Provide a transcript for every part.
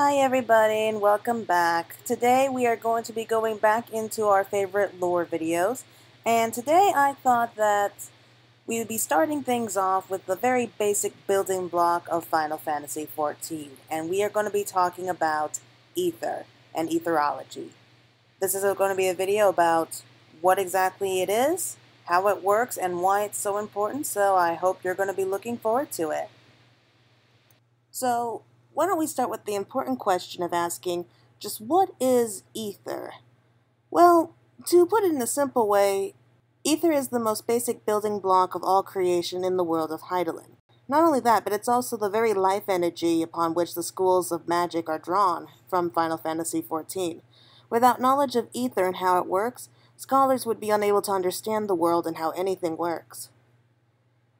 Hi everybody and welcome back. Today we are going to be going back into our favorite lore videos and today I thought that we would be starting things off with the very basic building block of Final Fantasy XIV and we are going to be talking about ether and aetherology. This is going to be a video about what exactly it is, how it works, and why it's so important so I hope you're going to be looking forward to it. So why don't we start with the important question of asking just what is ether? Well, to put it in a simple way, ether is the most basic building block of all creation in the world of Hydaelyn. Not only that, but it's also the very life energy upon which the schools of magic are drawn from Final Fantasy XIV. Without knowledge of ether and how it works, scholars would be unable to understand the world and how anything works.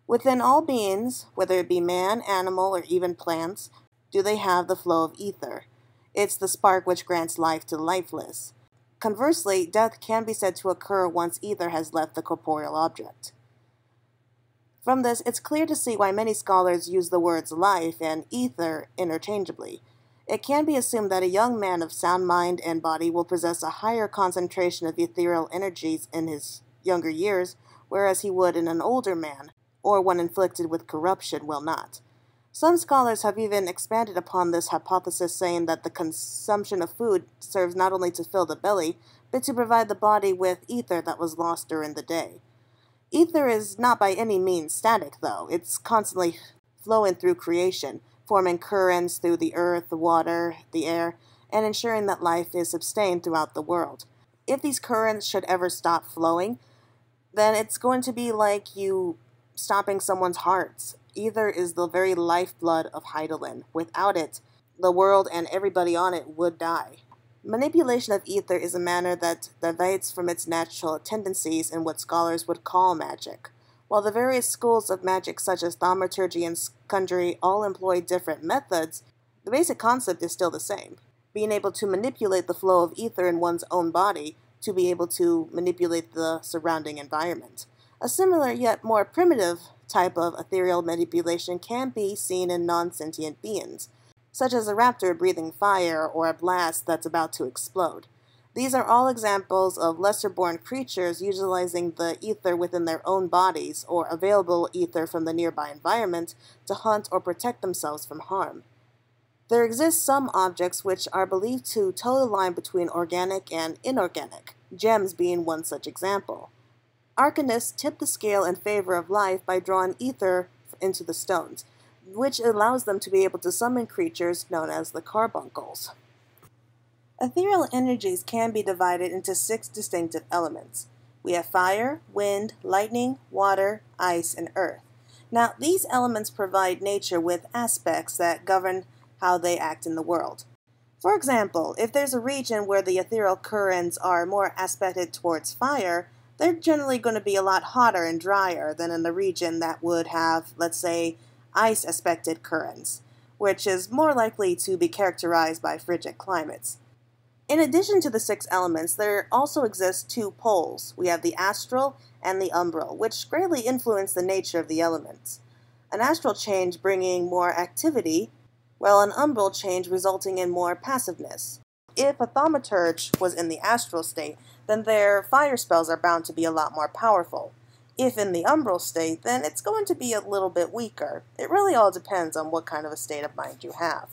Within all beings, whether it be man, animal, or even plants, do they have the flow of ether. It's the spark which grants life to the lifeless. Conversely, death can be said to occur once ether has left the corporeal object. From this, it's clear to see why many scholars use the words life and ether interchangeably. It can be assumed that a young man of sound mind and body will possess a higher concentration of ethereal energies in his younger years, whereas he would in an older man, or one inflicted with corruption will not. Some scholars have even expanded upon this hypothesis, saying that the consumption of food serves not only to fill the belly, but to provide the body with ether that was lost during the day. Ether is not by any means static, though. It's constantly flowing through creation, forming currents through the earth, the water, the air, and ensuring that life is sustained throughout the world. If these currents should ever stop flowing, then it's going to be like you stopping someone's hearts Ether is the very lifeblood of Hydaelyn. Without it, the world and everybody on it would die. Manipulation of ether is a manner that deviates from its natural tendencies in what scholars would call magic. While the various schools of magic, such as thaumaturgy and conjury, all employ different methods, the basic concept is still the same being able to manipulate the flow of ether in one's own body to be able to manipulate the surrounding environment. A similar yet more primitive type of ethereal manipulation can be seen in non sentient beings, such as a raptor breathing fire or a blast that's about to explode. These are all examples of lesser born creatures utilizing the ether within their own bodies or available ether from the nearby environment to hunt or protect themselves from harm. There exist some objects which are believed to toe the line between organic and inorganic, gems being one such example. Arcanists tip the scale in favor of life by drawing ether into the stones, which allows them to be able to summon creatures known as the carbuncles. Ethereal energies can be divided into six distinctive elements. We have fire, wind, lightning, water, ice, and earth. Now, these elements provide nature with aspects that govern how they act in the world. For example, if there's a region where the ethereal currents are more aspected towards fire, they're generally going to be a lot hotter and drier than in the region that would have, let's say, ice aspected currents, which is more likely to be characterized by frigid climates. In addition to the six elements, there also exist two poles. We have the astral and the umbral, which greatly influence the nature of the elements. An astral change bringing more activity, while an umbral change resulting in more passiveness. If a thaumaturge was in the astral state, then their fire spells are bound to be a lot more powerful. If in the umbral state, then it's going to be a little bit weaker. It really all depends on what kind of a state of mind you have.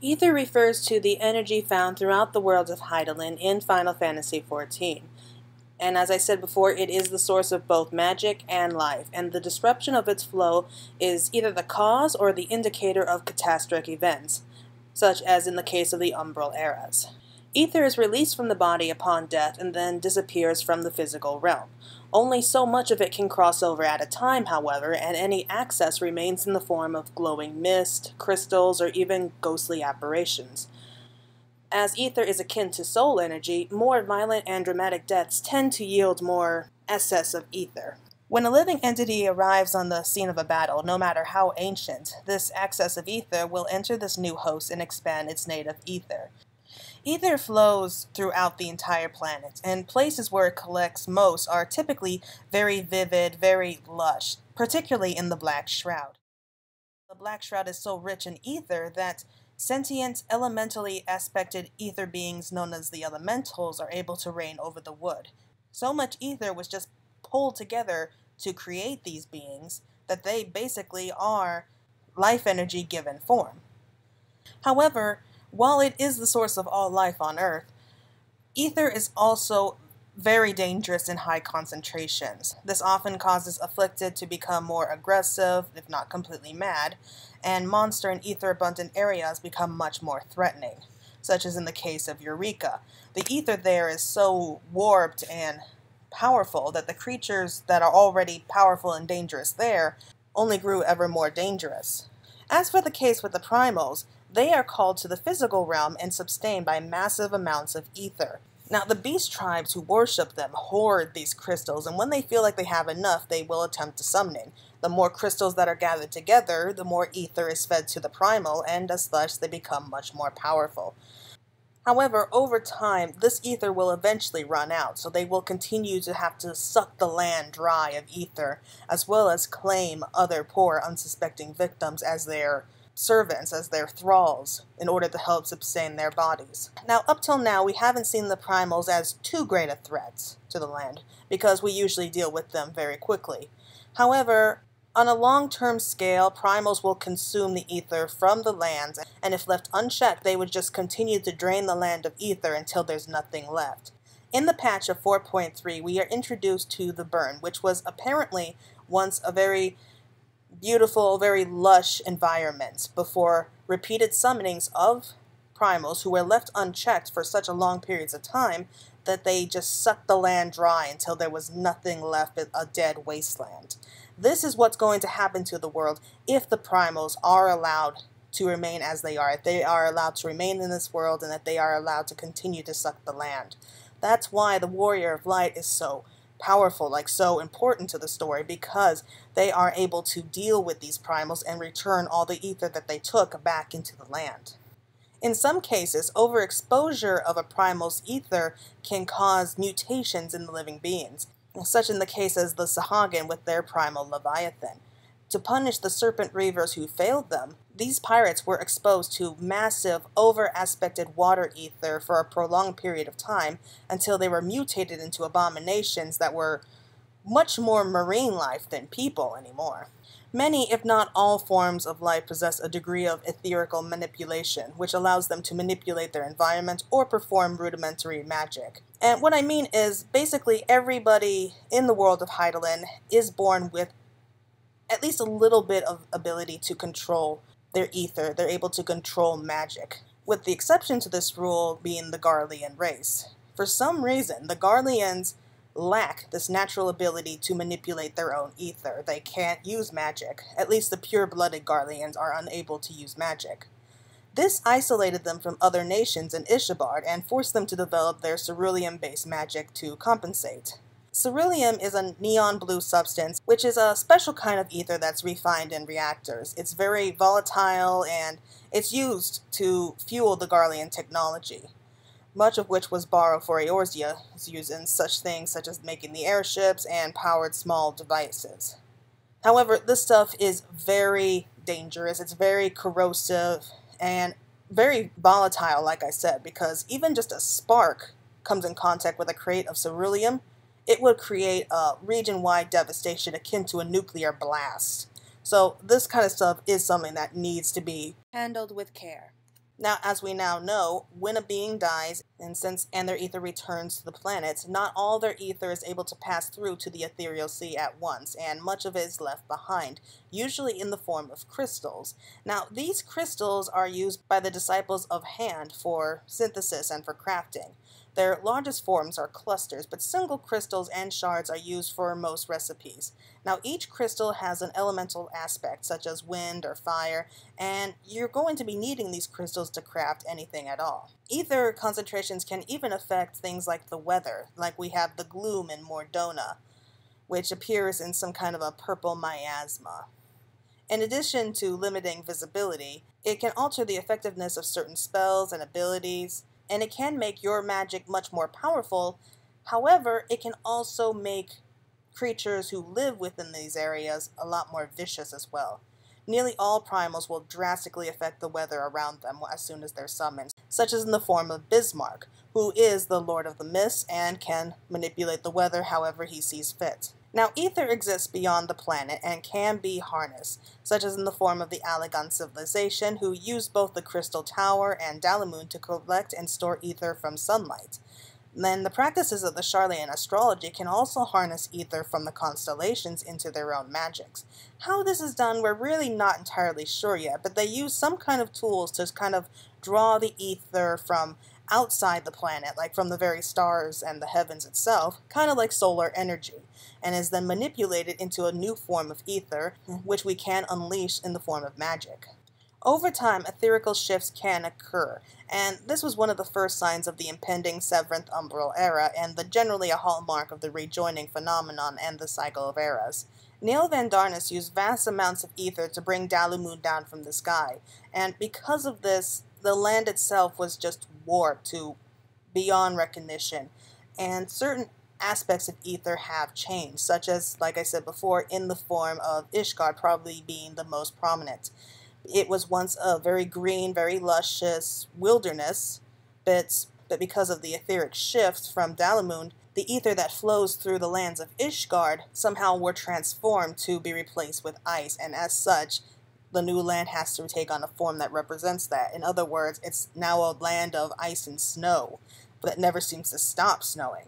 Ether refers to the energy found throughout the world of Hydaelyn in Final Fantasy XIV. And as I said before, it is the source of both magic and life, and the disruption of its flow is either the cause or the indicator of catastrophic events, such as in the case of the Umbral eras. Ether is released from the body upon death and then disappears from the physical realm. Only so much of it can cross over at a time, however, and any access remains in the form of glowing mist, crystals, or even ghostly apparitions. As ether is akin to soul energy, more violent and dramatic deaths tend to yield more excess of ether. When a living entity arrives on the scene of a battle, no matter how ancient, this excess of ether will enter this new host and expand its native ether. Ether flows throughout the entire planet, and places where it collects most are typically very vivid, very lush, particularly in the Black Shroud. The Black Shroud is so rich in ether that Sentient, elementally aspected ether beings known as the elementals are able to reign over the wood. So much ether was just pulled together to create these beings that they basically are life energy given form. However, while it is the source of all life on Earth, ether is also very dangerous in high concentrations. This often causes afflicted to become more aggressive, if not completely mad, and monster and ether abundant areas become much more threatening, such as in the case of Eureka. The ether there is so warped and powerful that the creatures that are already powerful and dangerous there only grew ever more dangerous. As for the case with the primals, they are called to the physical realm and sustained by massive amounts of ether. Now, the beast tribes who worship them hoard these crystals, and when they feel like they have enough, they will attempt to summoning. The more crystals that are gathered together, the more ether is fed to the primal, and as such, they become much more powerful. However, over time, this ether will eventually run out, so they will continue to have to suck the land dry of ether, as well as claim other poor, unsuspecting victims as their servants as their thralls in order to help sustain their bodies. Now, up till now, we haven't seen the primals as too great a threat to the land, because we usually deal with them very quickly. However, on a long-term scale, primals will consume the ether from the lands, and if left unchecked, they would just continue to drain the land of ether until there's nothing left. In the patch of 4.3, we are introduced to the burn, which was apparently once a very beautiful, very lush environments before repeated summonings of primals who were left unchecked for such a long periods of time that they just sucked the land dry until there was nothing left but a dead wasteland. This is what's going to happen to the world if the primals are allowed to remain as they are, if they are allowed to remain in this world and that they are allowed to continue to suck the land. That's why the Warrior of Light is so powerful, like so important to the story because they are able to deal with these primals and return all the ether that they took back into the land. In some cases, overexposure of a primal's ether can cause mutations in the living beings, such in the case as the Sahagin with their primal Leviathan. To punish the serpent reavers who failed them, these pirates were exposed to massive, over-aspected water ether for a prolonged period of time until they were mutated into abominations that were much more marine life than people anymore. Many, if not all, forms of life possess a degree of etherical manipulation, which allows them to manipulate their environment or perform rudimentary magic. And what I mean is, basically everybody in the world of Hydaelyn is born with at least a little bit of ability to control their ether. They're able to control magic, with the exception to this rule being the Garlean race. For some reason, the Garleans lack this natural ability to manipulate their own ether. They can't use magic. At least the pure-blooded Garleans are unable to use magic. This isolated them from other nations in Ilsabard and forced them to develop their ceruleum-based magic to compensate. Ceruleum is a neon blue substance, which is a special kind of ether that's refined in reactors. It's very volatile and it's used to fuel the Garlean technology, much of which was borrowed for Eorzea, It's used in such things such as making the airships and powered small devices. However, this stuff is very dangerous, it's very corrosive, and very volatile, like I said, because even just a spark comes in contact with a crate of ceruleum it would create a region-wide devastation akin to a nuclear blast. So this kind of stuff is something that needs to be handled with care. Now, as we now know, when a being dies, and since and their ether returns to the planet, not all their ether is able to pass through to the ethereal sea at once, and much of it is left behind, usually in the form of crystals. Now, these crystals are used by the disciples of Hand for synthesis and for crafting. Their largest forms are clusters, but single crystals and shards are used for most recipes. Now each crystal has an elemental aspect, such as wind or fire, and you're going to be needing these crystals to craft anything at all. Ether concentrations can even affect things like the weather, like we have the gloom in Mor Dhona, which appears in some kind of a purple miasma. In addition to limiting visibility, it can alter the effectiveness of certain spells and abilities, and it can make your magic much more powerful. However, it can also make creatures who live within these areas a lot more vicious as well. Nearly all primals will drastically affect the weather around them as soon as they're summoned, such as in the form of Bismarck, who is the Lord of the Mists and can manipulate the weather however he sees fit. Now, ether exists beyond the planet and can be harnessed, such as in the form of the Allagan civilization, who used both the Crystal Tower and Dalamud to collect and store ether from sunlight. Then the practices of the Sharlayan astrology can also harness ether from the constellations into their own magics. How this is done, we're really not entirely sure yet, but they use some kind of tools to kind of draw the ether from outside the planet, like from the very stars and the heavens itself, kind of like solar energy, and is then manipulated into a new form of ether, which we can unleash in the form of magic. Over time, etherical shifts can occur, and this was one of the first signs of the impending seventh umbral era and the generally a hallmark of the rejoining phenomenon and the cycle of eras. Nael van Darnus used vast amounts of ether to bring Dalamud down from the sky, and because of this, the land itself was just warped to beyond recognition, and certain aspects of ether have changed, such as, like I said before, in the form of Ishgard probably being the most prominent. It was once a very green, very luscious wilderness, but, but because of the etheric shift from Dalamud, the ether that flows through the lands of Ishgard somehow were transformed to be replaced with ice, and as such, the new land has to take on a form that represents that. In other words, it's now a land of ice and snow, but it never seems to stop snowing.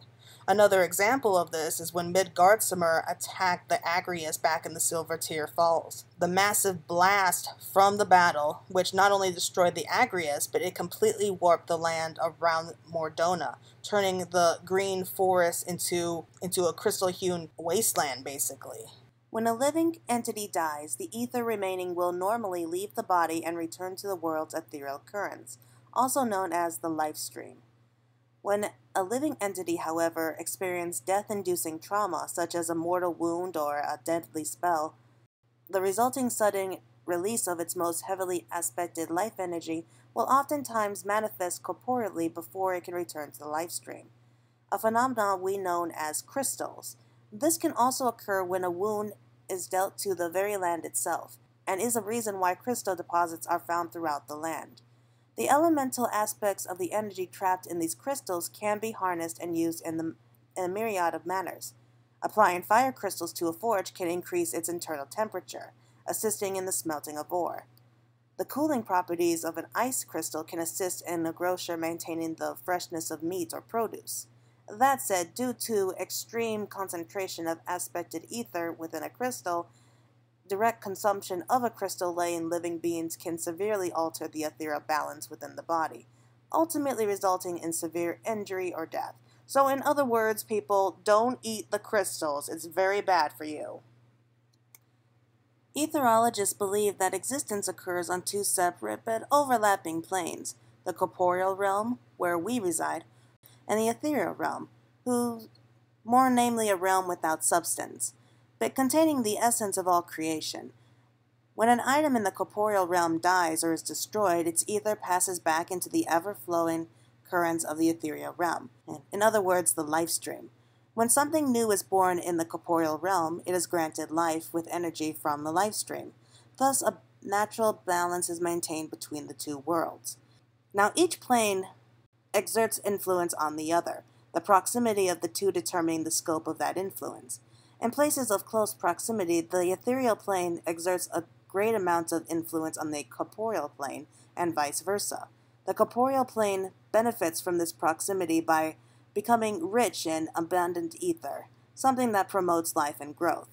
Another example of this is when Midgardsormr attacked the Agrius back in the Silvertear Falls. The massive blast from the battle, which not only destroyed the Agrius, but it completely warped the land around Mor Dhona, turning the green forest into, into a crystal-hewn wasteland, basically. When a living entity dies, the ether remaining will normally leave the body and return to the world's ethereal currents, also known as the life stream. When a living entity, however, experiences death-inducing trauma, such as a mortal wound or a deadly spell, the resulting sudden release of its most heavily aspected life energy will oftentimes manifest corporeally before it can return to the life stream, a phenomenon we know as crystals. This can also occur when a wound is dealt to the very land itself, and is a reason why crystal deposits are found throughout the land. The elemental aspects of the energy trapped in these crystals can be harnessed and used in, the, in a myriad of manners. Applying fire crystals to a forge can increase its internal temperature, assisting in the smelting of ore. The cooling properties of an ice crystal can assist in a grocer maintaining the freshness of meat or produce. That said, due to extreme concentration of aspected ether within a crystal, direct consumption of a crystal lay in living beings can severely alter the ethereal balance within the body, ultimately resulting in severe injury or death. So, in other words, people, don't eat the crystals. It's very bad for you. Aetherologists believe that existence occurs on two separate but overlapping planes the corporeal realm, where we reside, and the ethereal realm, who more namely a realm without substance but containing the essence of all creation. When an item in the corporeal realm dies or is destroyed, its ether passes back into the ever flowing currents of the ethereal realm, in other words, the life stream. When something new is born in the corporeal realm, it is granted life with energy from the life stream. Thus, a natural balance is maintained between the two worlds. Now, each plane exerts influence on the other, the proximity of the two determining the scope of that influence. In places of close proximity, the ethereal plane exerts a great amount of influence on the corporeal plane, and vice versa. The corporeal plane benefits from this proximity by becoming rich in abundant ether, something that promotes life and growth.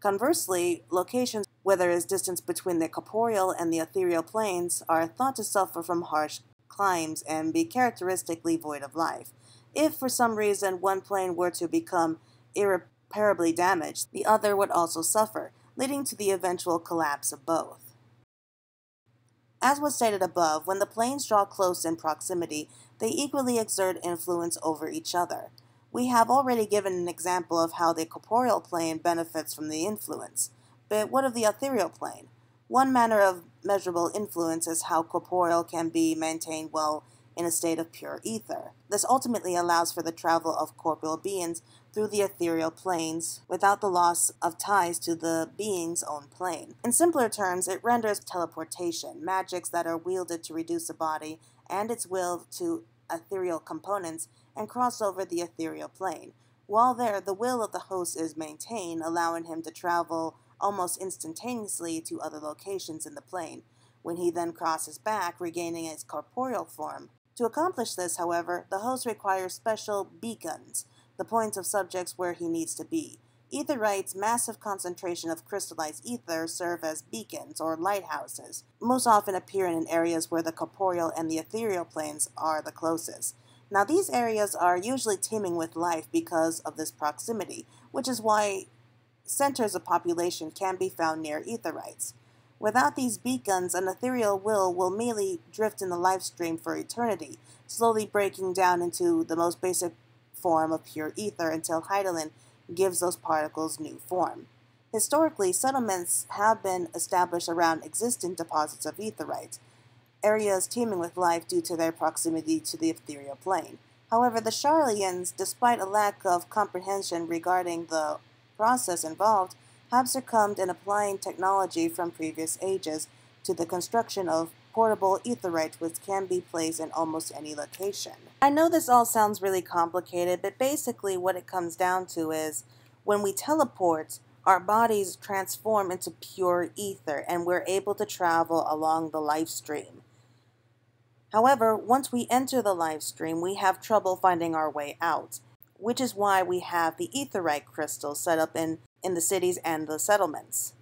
Conversely, locations where there is distance between the corporeal and the ethereal planes are thought to suffer from harsh climes and be characteristically void of life. If for some reason one plane were to become irreparably irreparably damaged, the other would also suffer, leading to the eventual collapse of both. As was stated above, when the planes draw close in proximity, they equally exert influence over each other. We have already given an example of how the corporeal plane benefits from the influence, but what of the ethereal plane? One manner of measurable influence is how corporeal can be maintained while in a state of pure ether. This ultimately allows for the travel of corporeal beings through the ethereal planes without the loss of ties to the being's own plane. In simpler terms, it renders teleportation, magics that are wielded to reduce a body and its will to ethereal components and cross over the ethereal plane. While there, the will of the host is maintained, allowing him to travel almost instantaneously to other locations in the plane, when he then crosses back, regaining its corporeal form. To accomplish this, however, the host requires special beacons, the points of subjects where he needs to be. Aetherites' massive concentration of crystallized ether serve as beacons or lighthouses, most often appearing in areas where the corporeal and the ethereal planes are the closest. Now, these areas are usually teeming with life because of this proximity, which is why centers of population can be found near aetherites. Without these beacons, an ethereal will will merely drift in the life stream for eternity, slowly breaking down into the most basic form of pure ether until Hydaelyn gives those particles new form. Historically, settlements have been established around existing deposits of aetherites, areas teeming with life due to their proximity to the ethereal plane. However, the Sharlayans, despite a lack of comprehension regarding the process involved, have succumbed in applying technology from previous ages to the construction of portable aetherite which can be placed in almost any location. I know this all sounds really complicated, but basically what it comes down to is when we teleport, our bodies transform into pure ether and we're able to travel along the life stream. However, once we enter the life stream, we have trouble finding our way out, which is why we have the aetherite crystals set up in in the cities and the settlements.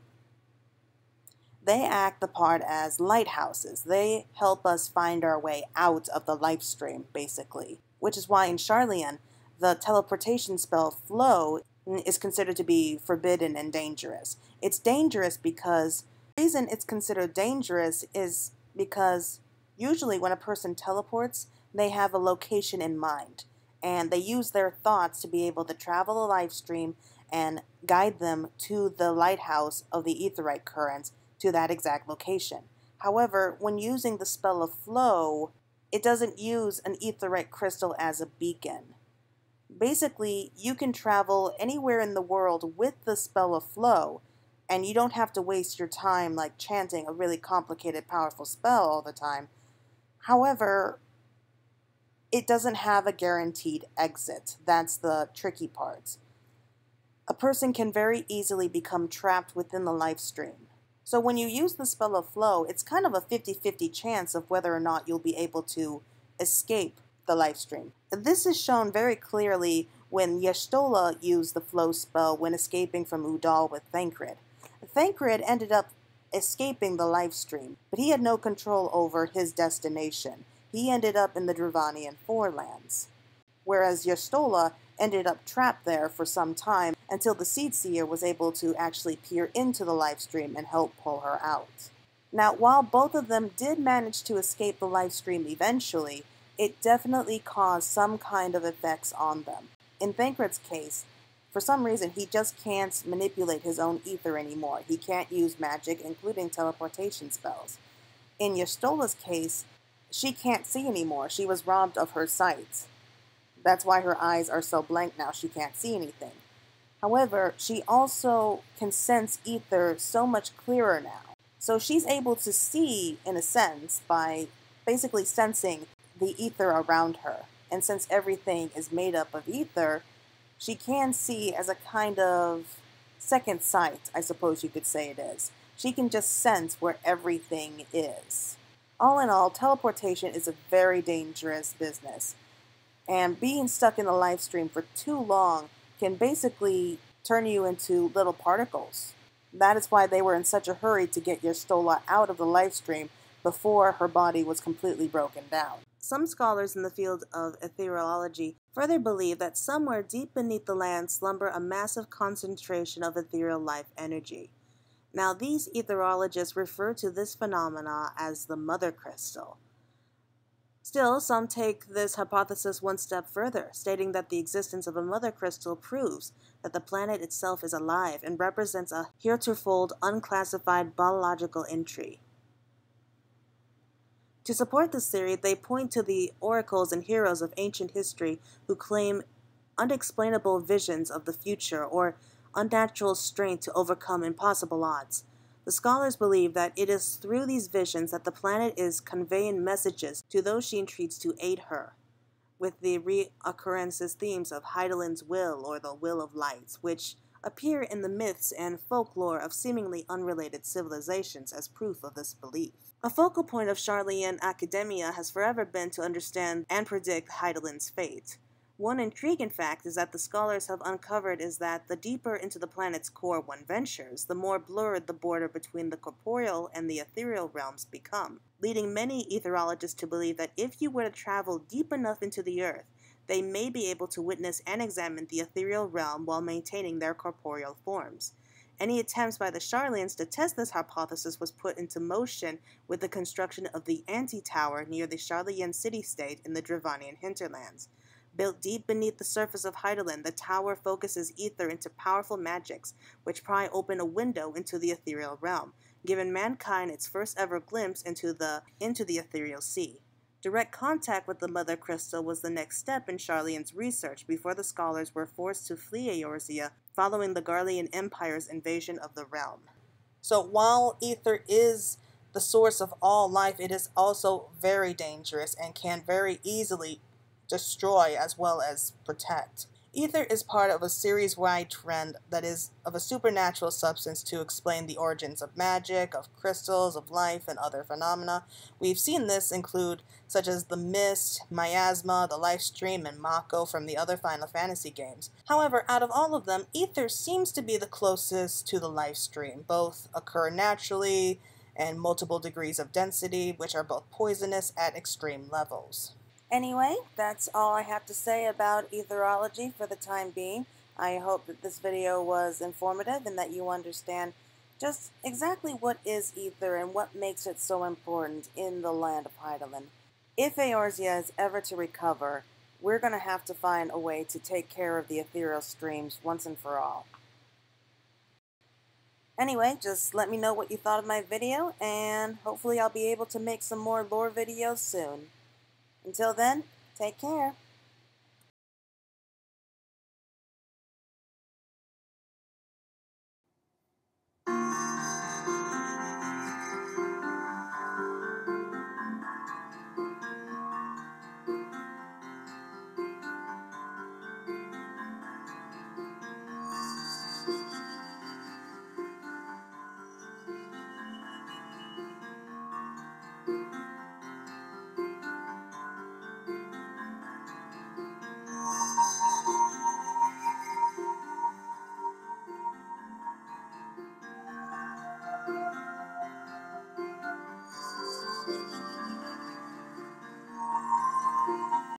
They act the part as lighthouses. They help us find our way out of the life stream, basically. Which is why in Sharlayan, the teleportation spell Flow is considered to be forbidden and dangerous. It's dangerous because the reason it's considered dangerous is because usually when a person teleports, they have a location in mind and they use their thoughts to be able to travel the life stream and guide them to the lighthouse of the aetherite currents to that exact location. However, when using the spell of flow, it doesn't use an aetherite crystal as a beacon. Basically, you can travel anywhere in the world with the spell of flow, and you don't have to waste your time like chanting a really complicated, powerful spell all the time. However, it doesn't have a guaranteed exit. That's the tricky part a person can very easily become trapped within the life stream. So when you use the spell of flow, it's kind of a 50-50 chance of whether or not you'll be able to escape the life stream. This is shown very clearly when Y'shtola used the flow spell when escaping from Ul'dah with Thancred. Thancred ended up escaping the life stream, but he had no control over his destination. He ended up in the Dravanian Forelands. Whereas Y'shtola ended up trapped there for some time until the Seed Seer was able to actually peer into the life stream and help pull her out. Now, while both of them did manage to escape the life stream eventually, it definitely caused some kind of effects on them. In Thancred's case, for some reason, he just can't manipulate his own ether anymore. He can't use magic, including teleportation spells. In Y'shtola's case, she can't see anymore. She was robbed of her sight. That's why her eyes are so blank now, she can't see anything. However, she also can sense ether so much clearer now. So she's able to see, in a sense, by basically sensing the ether around her. And since everything is made up of ether, she can see as a kind of second sight, I suppose you could say it is. She can just sense where everything is. All in all, teleportation is a very dangerous business. And being stuck in the life stream for too long can basically turn you into little particles. That is why they were in such a hurry to get Y'shtola out of the life stream before her body was completely broken down. Some scholars in the field of aetherology further believe that somewhere deep beneath the land slumber a massive concentration of ethereal life energy. Now, these aetherologists refer to this phenomena as the mother crystal. Still, some take this hypothesis one step further, stating that the existence of a mother crystal proves that the planet itself is alive and represents a heretofore unclassified biological entry. To support this theory, they point to the oracles and heroes of ancient history who claim unexplainable visions of the future or unnatural strength to overcome impossible odds. The scholars believe that it is through these visions that the planet is conveying messages to those she entreats to aid her, with the reoccurrences themes of Hydaelyn's will or the will of lights, which appear in the myths and folklore of seemingly unrelated civilizations as proof of this belief. A focal point of Sharlayan academia has forever been to understand and predict Hydaelyn's fate. One intriguing fact is that the scholars have uncovered is that the deeper into the planet's core one ventures, the more blurred the border between the corporeal and the ethereal realms become, leading many aetherologists to believe that if you were to travel deep enough into the earth, they may be able to witness and examine the ethereal realm while maintaining their corporeal forms. Any attempts by the Sharlayans to test this hypothesis was put into motion with the construction of the Anti-Tower near the Sharlayan city-state in the Dravanian hinterlands. Built deep beneath the surface of Hydaelyn, the tower focuses ether into powerful magics, which pry open a window into the ethereal realm, giving mankind its first ever glimpse into the into the ethereal sea. Direct contact with the Mother Crystal was the next step in Sharlayan's research before the scholars were forced to flee Eorzea following the Garlean Empire's invasion of the realm. So while ether is the source of all life, it is also very dangerous and can very easily destroy as well as protect. Ether is part of a series wide trend that is of a supernatural substance to explain the origins of magic, of crystals, of life, and other phenomena. We've seen this include such as the Mist, Miasma, the Life Stream, and Mako from the other Final Fantasy games. However, out of all of them, Ether seems to be the closest to the Life Stream. Both occur naturally and multiple degrees of density, which are both poisonous at extreme levels. Anyway, that's all I have to say about aetherology for the time being. I hope that this video was informative and that you understand just exactly what is ether and what makes it so important in the land of Hydaelyn. If Eorzea is ever to recover, we're going to have to find a way to take care of the ethereal streams once and for all. Anyway, just let me know what you thought of my video, and hopefully I'll be able to make some more lore videos soon. Until then, take care.